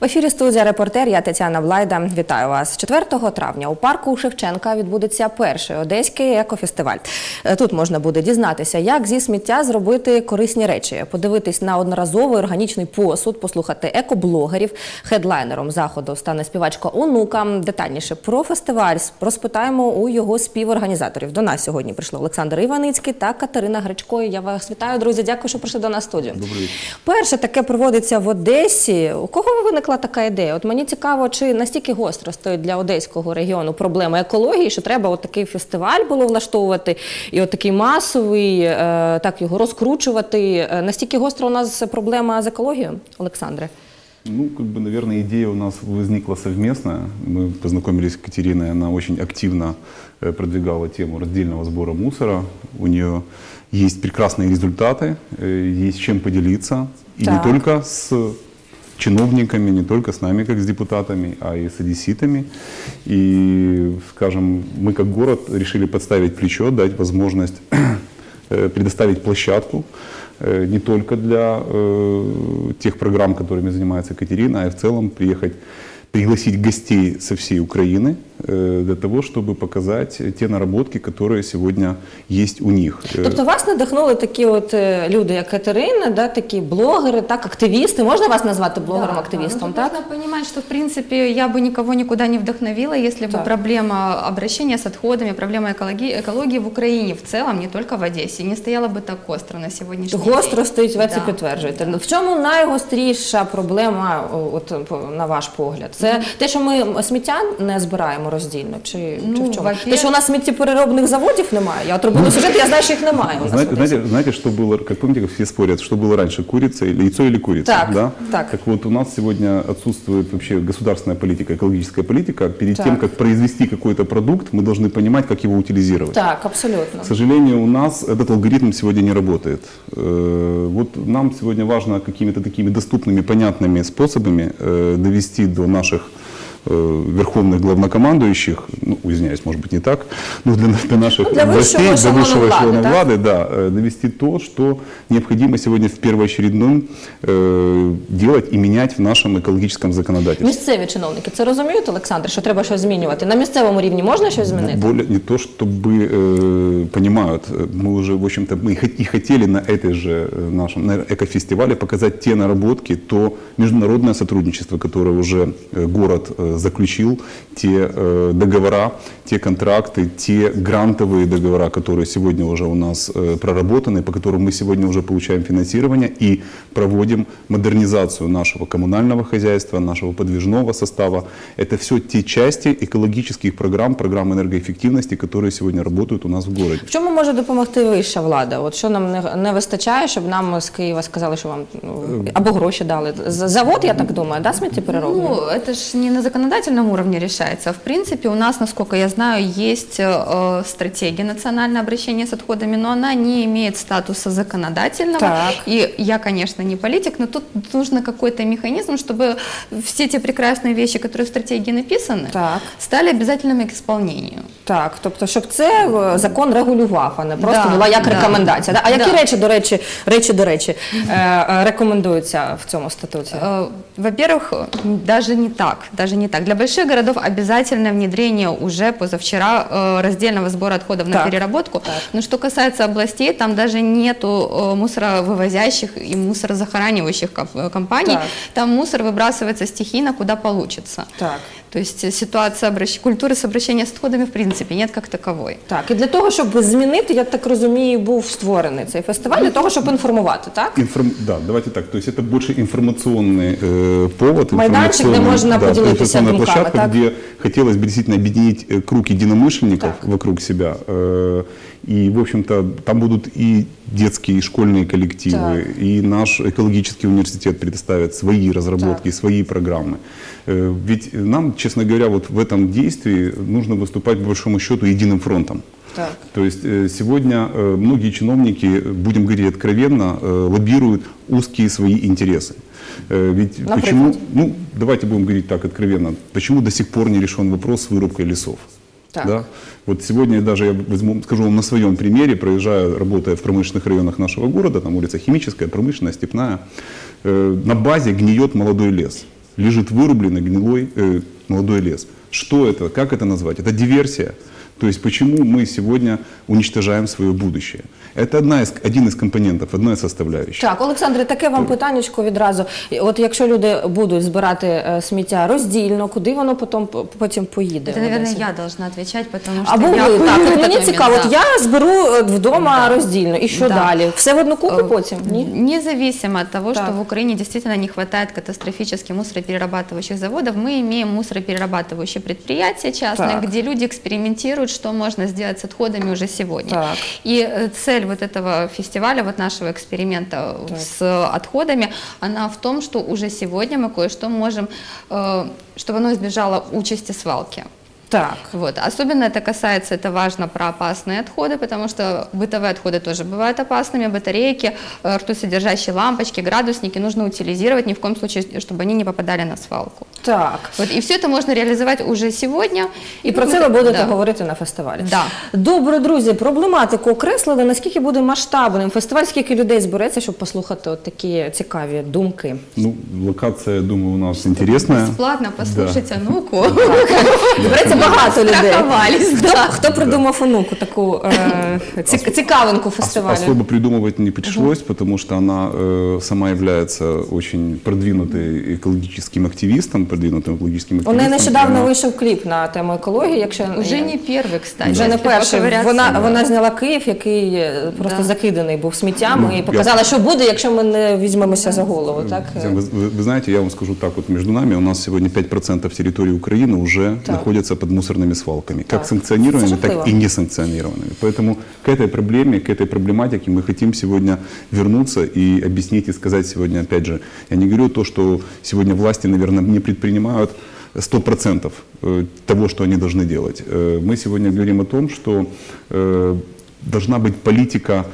В ефірі студія репортер. Я Тетяна Влайда. Вітаю вас. 4 травня у парку Шевченка відбудеться перший одеський екофестиваль. Е, Тут можна буде дізнатися, як зі сміття зробити корисні речі, подивитись на одноразовий органічний посуд, послухати екоблогерів. Хедлайнером заходу стане співачка Онука. Детальніше про фестиваль розпитаємо у його співорганізаторів. До нас сьогодні прийшли Олександр Іваницький та Катерина Гречко. Я вас вітаю, друзі. Дякую, що прийшли до нас в студію. Добрий Перше таке проводиться в Одесі. У кого виникла така ідея? От мені цікаво, чи настільки гостро стоїть для одеського регіону проблема екології, що треба от такий фестиваль було влаштовувати, і от такий масовий, е, так його розкручувати. Е, Настільки гостро у нас проблема з екологією, Олександре? Ну, как бы, наверное, идея у нас возникла совместная. Мы познакомились с Катериной, она очень активно э, продвигала тему раздельного сбора мусора. У нее есть прекрасные результаты, э, есть чем поделиться. И Так. не только с чиновниками, не только с нами, как с депутатами, а и с одесситами. И, скажем, мы как город решили подставить плечо, дать возможность э, предоставить площадку э, не только для э, тех программ, которыми занимается Катерина, а и в целом приехать, пригласить гостей со всей Украины для того, чтобы показать те наработки, которые сегодня есть у них. Э, Тобто вас надихнули такі от е, люди, як Катерина, да, такі блогери, так, активісти. Можна вас назвати блогером-активістом, да, ну, так? тут Нужно понимать, что в принципе я бы никого никуда не вдохновила, если бы Так. проблема обращения с отходами, проблема экологии, экологии в Украине в целом, не только в Одессе, не стояла бы так остро на сегодняшний Гостро день. стоїть, ви це Да. підтверджуєте. В чому найгостріша проблема, о, от по- на ваш погляд? Це те, що ми сміття не збираємо роздільно, чи, чи Ну, в чому? во-первых- Те, що у нас сміттєпереробних заводів немає. Я от робила сюжет, я знаю, що їх немає. у нас в Знаете, Одесі. знаете, знаете, что было, как помните, как все спорят, что было раньше, курица или яйцо или курица, Так, да? так. Так вот, у нас сегодня отсутствует вообще государственная политика, экологическая политика. Перед Так. тем, как произвести какой-то продукт, мы должны понимать, как его утилизировать. Так, абсолютно. К сожалению, у нас этот алгоритм сегодня не работает. Э, Вот нам сегодня важно какими-то такими доступными, понятными способами э, довести до наших э, верховных главнокомандующих, ну, извиняюсь, может быть не так, но для, для наших Ну, для властей, высшего для эшелона высшего влады, эшелона да? влады, да, э, довести то, что необходимо сегодня в первоочередном э, делать и менять в нашем экологическом законодательстве. Місцеві чиновники це розуміють, Олександр, що треба щось змінювати. На місцевому рівні можна щось змінити? Более, не то, чтобы э, понимают, э, мы уже, в общем-то, мы и хот- и хотели на этой же э, нашем на экофестивале показать те наработки, то международное сотрудничество, которое уже э, город э, заключил, те э, договора, те контракты, те грантовые договора, которые сегодня уже у нас э, проработаны, по которым мы сегодня уже получаем финансирование и проводим модернизацию нашего коммунального хозяйства, нашего подвижного состава. Это все те части экологических программ, программ энергоэффективности, которые сегодня работают у нас в городе. В чому може допомогти вища влада? От що нам не, не вистачає, щоб нам з Києва сказали, що вам ну, або гроші дали? З- Завод, я так думаю, да, сміттєпереробний? Ну, это же не на законодательном уровне решается. В принципе, у нас, насколько я знаю, есть э, стратегия национального обращения с отходами, но она не имеет статуса законодательного. Так. И я, конечно, не политик, но тут нужно какой-то механизм, чтобы все те прекрасные вещи, которые в стратегии написаны, Так. стали обязательными к исполнению. Так, тобто, щоб це е, закон регулював, а не просто Да, була як да. рекомендація. Да? А які Да. речі, до речі, речі, до речі, е, е, рекомендуються в цьому статуті? Э, Во-первых, даже не так, даже не так. Для больших городов обязательное внедрение уже позавчера э, раздельного сбора отходов на Так, переработку. Но что касается областей, там даже нету э, мусоровывозящих и мусорозахоранивающих э, компаний. Так. Там мусор выбрасывается стихийно, куда получится. Так. То есть э, ситуация обращ... культуры с обращения с отходами в принципе нет как таковой. Так, і для того, щоб змінити, я так розумію, був створений цей фестиваль для того, щоб інформувати, так? Информ- Да, давайте так. То есть это больше информационный э, повод, Майданчик, где информационный- можно да, поделиться информационная думками, площадка, так? где хотелось бы действительно объединить э, круг единомышленников Так. вокруг себя. Э, И, в общем-то, там будут и детские, и школьные коллективы, Так. и наш экологический университет предоставит свои разработки, свои программы. Э, Ведь нам, честно говоря, вот в этом действии нужно выступать, по большому счету, единым фронтом. Так. То есть э, сегодня э, многие чиновники, будем говорить откровенно, лоббируют узкие свои интересы. Ведь Например? почему, ну давайте будем говорить так откровенно, почему до сих пор не решен вопрос с вырубкой лесов? Да? Вот сегодня даже я возьму, скажу вам на своем примере, проезжая, работая в промышленных районах нашего города, там улица Химическая, промышленная, степная, э, на базе гниет молодой лес. лежит вырубленный гнилой э, молодой лес. Что это? Как это назвать? Это диверсия. То есть почему мы сегодня уничтожаем свое будущее? Это одна из, один из компонентов, одна из составляющих. Так, Олександре, таке вам питаннячко відразу. І От якщо люди будуть збирати е, сміття роздільно, куди воно потім, потім поїде? Это, в наверное, Одесі? я должна отвечать, потому что Або я ви, так, в от этот мені момент, цікаво, да. от я зберу е, вдома Да. роздільно, і що Да. далі? Все в одну купу Э, потім? Ні? Независимо от того, Так. что в Украине действительно не хватает катастрофически мусороперерабатывающих заводов, мы имеем мусороперерабатывающие предприятия частные, Так. где люди экспериментируют, что можно сделать с отходами уже сегодня. Так. И э, цель вот этого фестиваля, вот нашего эксперимента с отходами, она в том, что уже сегодня мы кое-что можем, э, чтобы оно избежало участи свалки. Так. Вот. Особенно это касается, это важно про опасные отходы, потому что бытовые отходы тоже бывают опасными, батарейки, э, ртусодержащие лампочки, градусники нужно утилизировать, ни в коем случае, чтобы они не попадали на свалку. Так. Вот. И все это можно реализовать уже сегодня. І про Ну, це ви будете да. говорити на фестивалі. Да. Добре, друзі, проблематику окреслили. Наскільки буде масштабним фестиваль, скільки людей збереться, щоб послухати от такі цікаві думки? Ну, локация, я думаю, у нас интересная. Бесплатно послушать Ануку. Збереться багато людей. Страховались, Хто, да. хто придумав онуку таку е, ці- цікавинку Ос- фестивалю? Особо придумывать не пришлось, потому что она э, сама является очень продвинутой экологическим активистом, продвинутым экологическим У активистом. неї и нещодавно она- вийшов кліп на тему екології. Якщо Уже не первый, кстати. Вже не если перший. поковыряться. Вона, вона зняла Київ, який е, просто Да. закиданий був сміттям, Ну, і показала, що буде, якщо ми не візьмемося за голову. Так? Вы, вы- вы знаете, я вам скажу так, вот между нами у нас сегодня 5% территории Украины уже Так. находятся под мусорными свалками, как Так. санкционированными, Это так и несанкционированными. Поэтому к этой проблеме, к этой проблематике мы хотим сегодня вернуться и объяснить и сказать сегодня, опять же, я не говорю то, что сегодня власти, наверное, не предпринимают 100% э, того, что они должны делать. Э, Мы сегодня говорим о том, что э, должна быть политика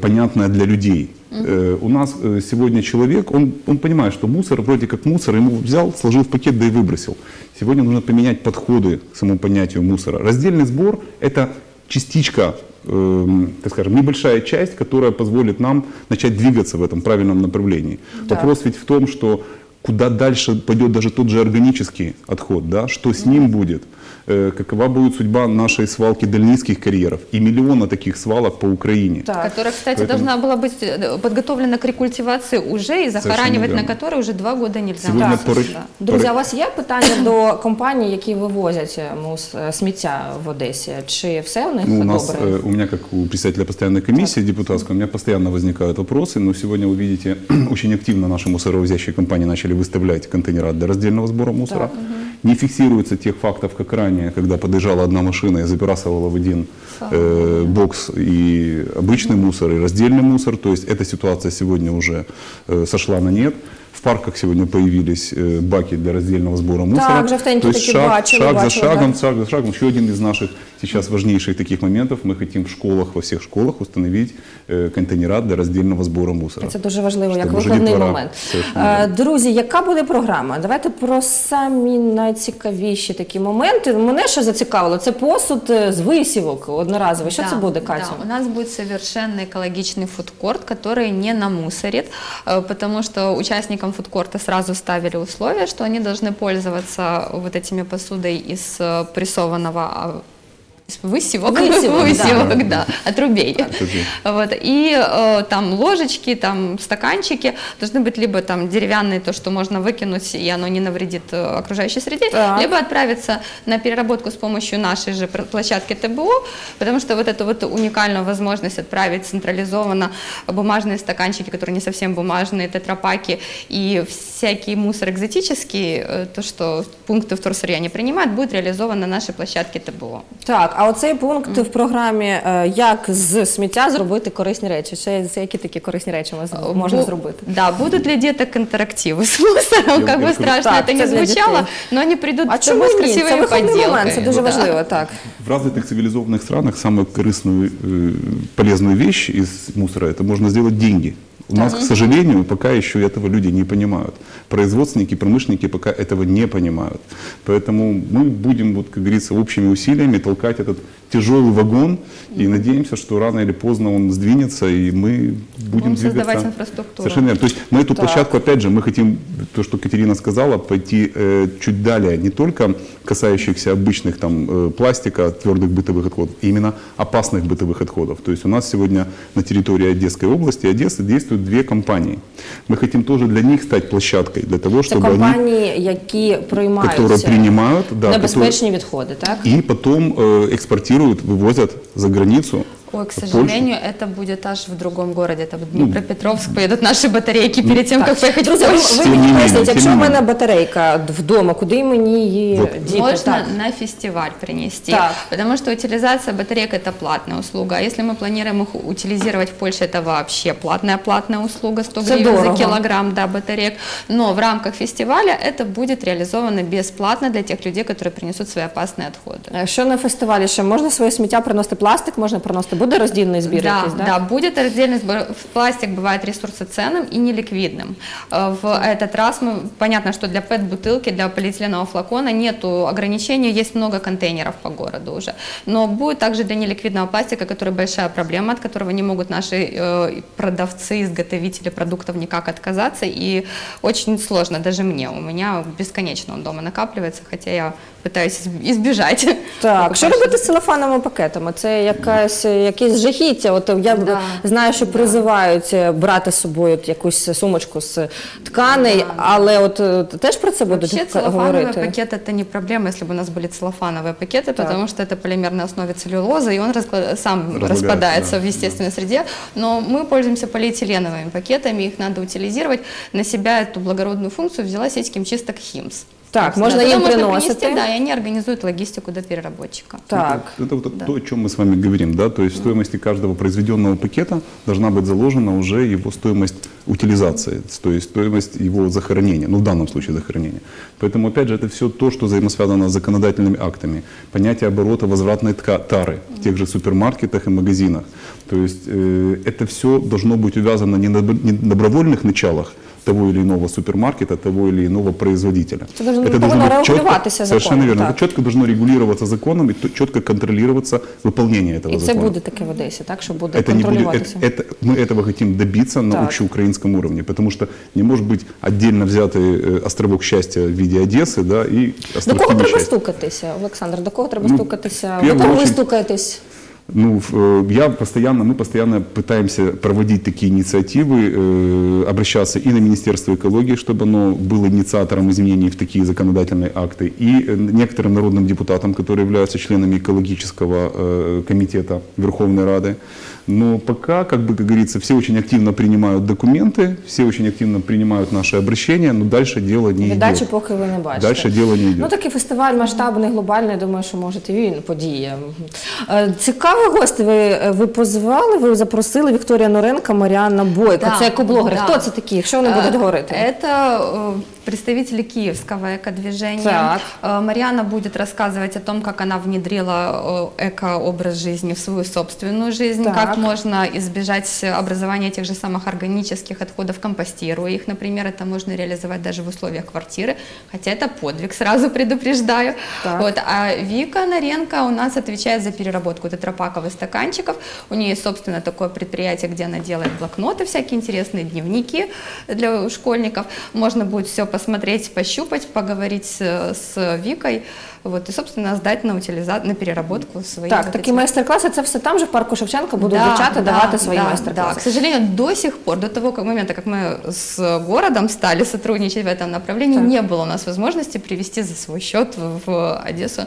понятная для людей. Э, У нас э, сегодня человек, он, он понимает, что мусор вроде как мусор, ему взял, сложил в пакет, да и выбросил. Сегодня нужно поменять подходы к самому понятию мусора. Раздельный сбор – это частичка, эм, так скажем, небольшая часть, которая позволит нам начать двигаться в этом правильном направлении. Да. Вопрос ведь в том, что куда дальше пойдет даже тот же органический отход, да, что с ним будет, э, какова будет судьба нашей свалки дальницких карьеров и миллиона таких свалок по Украине. Так. Которая, кстати, Поэтому- должна была быть э, подготовлена к рекультивации уже и захоранивать на верно. которой уже два года нельзя. Сегодня Да. пора- Да. Друзі, а у вас є питання до компаній, які вивозять е, мус, е, сміття в Одесі? Чи все у них Ну, у нас, добре? э, у меня как у председателя постоянной комиссии депутатской, у меня постоянно возникают вопросы, но сегодня вы видите, очень активно наши мусоровозящие компании начали выставлять контейнера для раздельного сбора мусора. Не фиксируется тех фактов, как ранее, когда подъезжала одна машина и забрасывала в один э, бокс и обычный мусор, и раздельный мусор. То есть эта ситуация сегодня уже э, сошла на нет. В парках сегодня появились э, баки для раздельного сбора мусора. жовтенькі То есть шаг, бачили, шаг за бачили, шагом, да. шаг за шагом. Еще один из наших сейчас важнейших таких моментов. Мы хотим в школах, во всех школах установить э, контейнера для раздельного сбора мусора. Це дуже важливо, як Щоб вже виховний дітвора момент. совершенно Е, Друзі, яка буде програма? Давайте про самі найцікавіші такі моменти. Мене що зацікавило, це посуд е, з висівок одноразовий. Що Да, це буде, Катя? Да, у нас будет совершенно экологичный фудкорт, который не намусорит, э, потому что участникам фудкорта сразу ставили условия, что они должны пользоваться вот этими посудой из э, прессованного а, из высевок, Высевок, да. высевок, да, отрубей. Отрубей. Вот, и э, там ложечки, там стаканчики должны быть либо там деревянные, то, что можно выкинуть, и оно не навредит э, окружающей среде, Так. либо отправиться на переработку с помощью нашей же площадки ТБО, потому что вот эту вот уникальную возможность отправить централизованно бумажные стаканчики, которые не совсем бумажные, тетрапаки и всякий мусор экзотический, э, то, что пункты вторсырья не принимают, будет реализован на нашей площадке ТБО. Так, а оцей пункт в програмі е, як з сміття зробити корисні речі. Ще це які такі корисні речі мож- можна Бу- зробити? Да, будут ли деток интерактивы с мусором, Я- как я бы скажу- страшно Так, это це не для звучало, дітей. но они придут А с чому тобой с ні? Це красивыми виховний момент, це поделками. дуже Да. важливо. Так. В развитых цивилизованных странах самую корыстную, э, полезную вещь из мусора, это можно сделать деньги. У нас, к сожалению, пока еще этого люди не понимают. Производственники, промышленники пока этого не понимают. Поэтому мы будем, вот, как говорится, общими усилиями толкать этот тяжелый вагон и надеемся, что рано или поздно он сдвинется, и мы будем Будем создавать двигаться. инфраструктуру. Совершенно верно. То есть мы эту Так. площадку, опять же, мы хотим, то, что Катерина сказала, пойти э, чуть далее, не только касающихся обычных там э, пластика, твердых бытовых отходов, а именно опасных бытовых отходов. То есть у нас сегодня на территории Одесской области, Одессы, действуют две компании. Мы хотим тоже для них стать площадкой, для того, Це чтобы они, компанії, які приймають которые принимают, да, которые- небезпечні відходи, так? и потом э, экспортируют, вывозят за границу. Ой, к в Польшу. сожалению, это будет аж в другом городе. Это в Днепропетровск поедут наши батарейки перед тем, как поехать в Друзі, ви, Польшу. ви Тим не мені менее, поясніть, тим якщо не в мене менее. батарейка вдома, куди мені її Вот. діти? Можно Так. на фестиваль принести, Так. потому что утилизация батареек это платная услуга. А если мы планируем их утилизировать в Польше, это вообще платная платная услуга, 100 Це гривен дорого. за килограмм да, батареек. Но в рамках фестиваля это будет реализовано бесплатно для тех людей, которые принесут свои опасные отходы. Е, Що на фестивалі ще можна своє сміття приносити пластик, можна приносити. Буде роздільний збір да, якийсь, да, будет отдельный сбор. Пластик бывает ресурсоценным и неликвидным. Э, В этот раз мы, понятно, что для ПЭТ-бутылки, для полиэтиленового флакона нету ограничений, есть много контейнеров по городу уже. Но будет также для неликвидного пластика, который большая проблема, от которого не могут наши э, продавцы, изготовители продуктов никак отказаться. И очень сложно, даже мне. У меня бесконечно он дома накапливается, хотя я пытаюсь изб- избежать. Так, що робити з целофановими пакетами? Це якась якесь жахіття. От я Да. знаю, що призивають брати з собою от якусь сумочку з тканей, але от теж про це будуть Вообще говорити. пакет это не проблема, если бы у нас были целлофановые пакеты, потому что это полимер на основе целлюлозы, и он раскла- сам Разлагается, распадается да, в естественной среде. Но мы пользуемся полиэтиленовыми пакетами, их надо утилизировать. На себя эту благородную функцию взяла сеть Химчисток Химс. Так, можно им приносити. принести, да, и они организуют логистику до переработчика. Так. Это вот то, о чем мы с вами говорим, да, то есть в стоимости каждого произведенного пакета должна быть заложена уже его стоимость утилизации, то есть стоимость его захоронения, ну в данном случае захоронения. Поэтому, опять же, это все то, что взаимосвязано с законодательными актами. Понятие оборота возвратной тка- тары в тех же супермаркетах и магазинах. То есть э, это все должно быть увязано не на, доб- не на добровольных началах, того или иного супермаркета, того или иного производителя. Это должно- Это повинно быть четко- регулироваться Совершенно законом, верно. так. Это четко должно регулироваться законом и т- четко контролироваться выполнение этого І це закона. буде таке в Одесі, так що буде это не будет, контролюватися. это, это- мы этого хотим добиться на Так. общеукраинском уровне, потому что не может быть отдельно взятый э, островок счастья в виде Одессы, да, и До островки кого треба несчастья. стукатися, Олександр? До кого треба Ну, стукатися? в До первую кого ви очередь- стукаєтесь? Ну, в- э, я постоянно, мы постоянно пытаемся проводить такие инициативы, э, обращаться и на Министерство экологии, чтобы оно было инициатором изменений в такие законодательные акты, и э, некоторым народным депутатам, которые являются членами экологического э, комитета Верховной Рады. Но пока, как бы, как говорится, все очень активно принимают документы, все очень активно принимают наши обращения, но дальше дело не Віддачі идет. поки ви не бачите. Дальше дело не Ну идет. такий фестиваль масштабний, глобальний, я думаю, що може і він подіє. Е, Цікаві гості ви, ви позвали, ви запросили Вікторія Норенка, Маріанна Бойко. Да, це екоблогери. да. Хто це такі? Що вони будуть Э, говорити? Это э, представители киевского экодвижения. Так. Э, Марьяна будет рассказывать о том, как она внедрила э, эко-образ жизни в свою собственную жизнь, Так. как можно избежать образования тех же самых органических отходов, компостируя их, например, это можно реализовать даже в условиях квартиры, хотя это подвиг, сразу предупреждаю. Так. Вот. А Вика Наренко у нас отвечает за переработку тетрапаков и стаканчиков. У нее есть, собственно, такое предприятие, где она делает блокноты, всякие интересные дневники для школьников. Можно будет все посмотреть, пощупать, поговорить с, с Викой. Вот, и, собственно, сдать на утилизацию, на переработку свои Так, вот такі эти- майстер-класи, це все там же в парку Шевченка будуть Да, дівчата да, давати свої да, Да, майстер-класи. к сожалению, до сих пор, до того как, момента, как мы с городом стали сотрудничать в этом направлении, Так. не было у нас возможности привести за свой счет в, в Одессу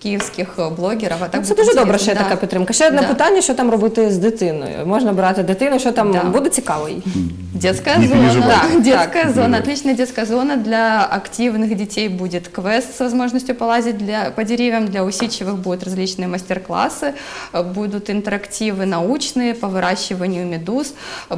київських блогерів. А так Ну, це буде дуже добре, інтересно. що є Да. така підтримка. Ще одне Да. питання, що там робити з дитиною. Можна брати дитину, що там Да. буде цікаво їй. Детская Не зона. переживайте. Да, Так, детская так. зона. Да. Отличная детская зона для активных детей будет квест с возможностью полазить для, по деревьям. Для усидчивых будут различные мастер-классы. э, Будут интерактивы научные по выращиванию медуз.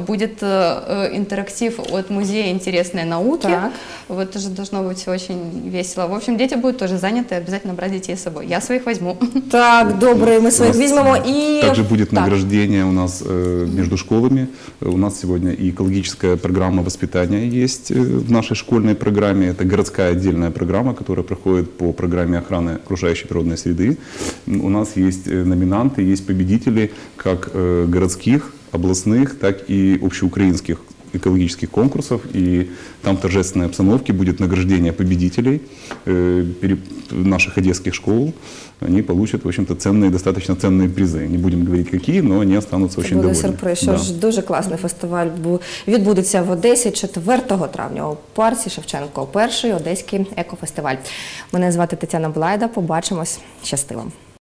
Будет э, э, интерактив от музея интересной науки. Так. Вот тоже должно быть очень весело. В общем, дети будут тоже заняты. Обязательно брать детей с собой. я своих возьму. Так, добре, ми У своїх нас візьмемо і Также будет Так. награждение у нас э, между школами. Э, У нас сегодня и экологическая программа воспитания есть э, в нашей школьной программе. Это городская отдельная программа, которая проходит по программе охраны окружающей природной среды. М, У нас есть э, номинанты, есть победители как э, городских, областных, так и общеукраинских экологических конкурсов, и там в торжественной обстановке будет награждение победителей э, пере- наших одесских школ. Они получат, в общем-то, ценные, достаточно ценные призы. Не будем говорить, какие, но они останутся Це очень буде довольны. сюрприз. Що Да. ж дуже класний фестиваль бу- відбудеться в Одесі 4 травня у парці Шевченко. Перший одеський екофестиваль. Мене звати Тетяна Блайда. Побачимось. Щасти вам.